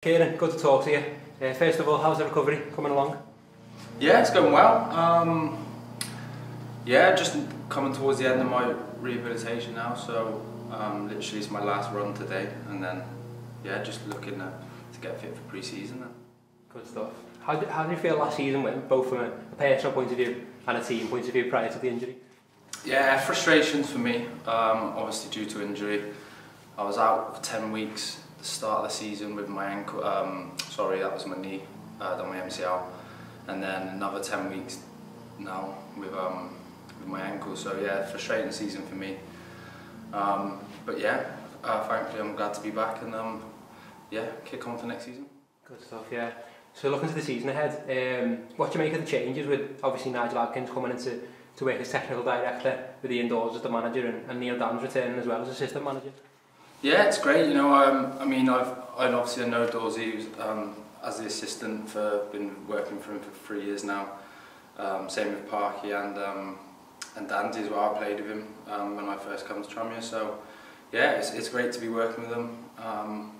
Kieron, good to talk to you. Uh, first of all, how's the recovery coming along? Yeah, it's going well. Um, yeah, just coming towards the end of my rehabilitation now, so um, literally it's my last run today, and then yeah, just looking uh, to get fit for pre-season. Good stuff. How did, how did you feel last season, went, both from a personal point of view and a team point of view prior to the injury? Yeah, frustrations for me, um, obviously due to injury. I was out for 10 weeks the start of the season with my ankle, um, sorry, that was my knee, uh, done my MCL, and then another 10 weeks now with, um, with my ankle. So yeah, frustrating season for me. Um, but yeah, uh, thankfully I'm glad to be back and um, yeah, kick on for next season. Good stuff, yeah. So looking to the season ahead, um, what do you make of the changes with obviously Nigel Adkins coming into to work as technical director with Ian Dawes as the manager and, and Neil Downs returning as well as assistant manager? Yeah, it's great. You know, um, I mean, I've I obviously know Dorsey um, as the assistant for been working for him for three years now. Um, same with Parky and um, and Dandy as well. I played with him um, when I first come to Tranmere. So yeah, it's it's great to be working with them. Um,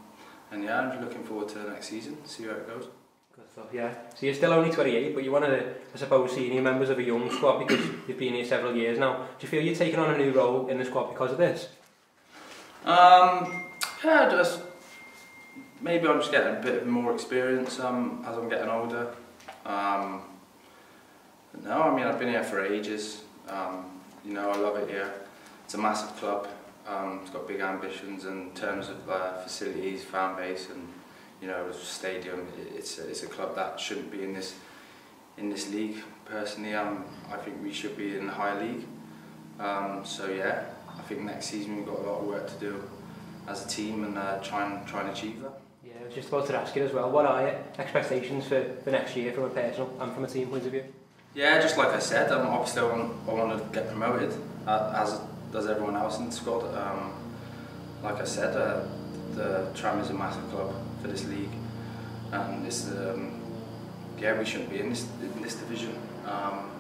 and yeah, I'm looking forward to the next season. See how it goes. Good stuff. Yeah. So you're still only 28, but you're one of the, I suppose, senior members of a young squad because you've been here several years now. Do you feel you're taking on a new role in the squad because of this? Um, yeah, just maybe I'm just getting a bit more experience um, as I'm getting older. Um, no, I mean I've been here for ages. Um, you know, I love it here. It's a massive club. Um, it's got big ambitions in terms of uh, facilities, fan base, and you know, stadium. It's a, it's a club that shouldn't be in this in this league. Personally, um, I think we should be in the higher league. Um, so yeah, I think next season we've got a lot of work to do as a team and uh, try and try and achieve that. Yeah, I was just about to ask you as well. What are your expectations for, for next year from a personal and from a team point of view? Yeah, just like I said, um, obviously I want, I want to get promoted uh, as does everyone else in the squad. Um, like I said, uh, the Tram is a massive club for this league, and it's um, yeah we shouldn't be in this in this division. Um,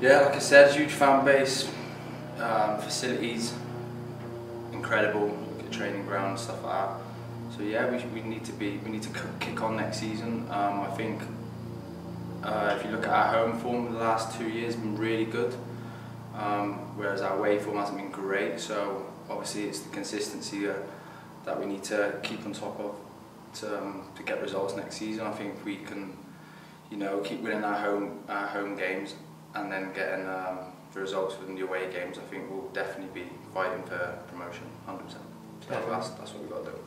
yeah, like I said, huge fan base, um, facilities, incredible. Training ground, stuff like that. So yeah, we, we need to be we need to kick on next season. Um, I think uh, if you look at our home form, the last two years been really good, um, whereas our away form hasn't been great. So obviously it's the consistency uh, that we need to keep on top of to, um, to get results next season. I think we can, you know, keep winning our home our home games and then getting um, the results within the away games, I think we'll definitely be fighting for promotion, 100%. So yeah. that's, that's what we've got to do.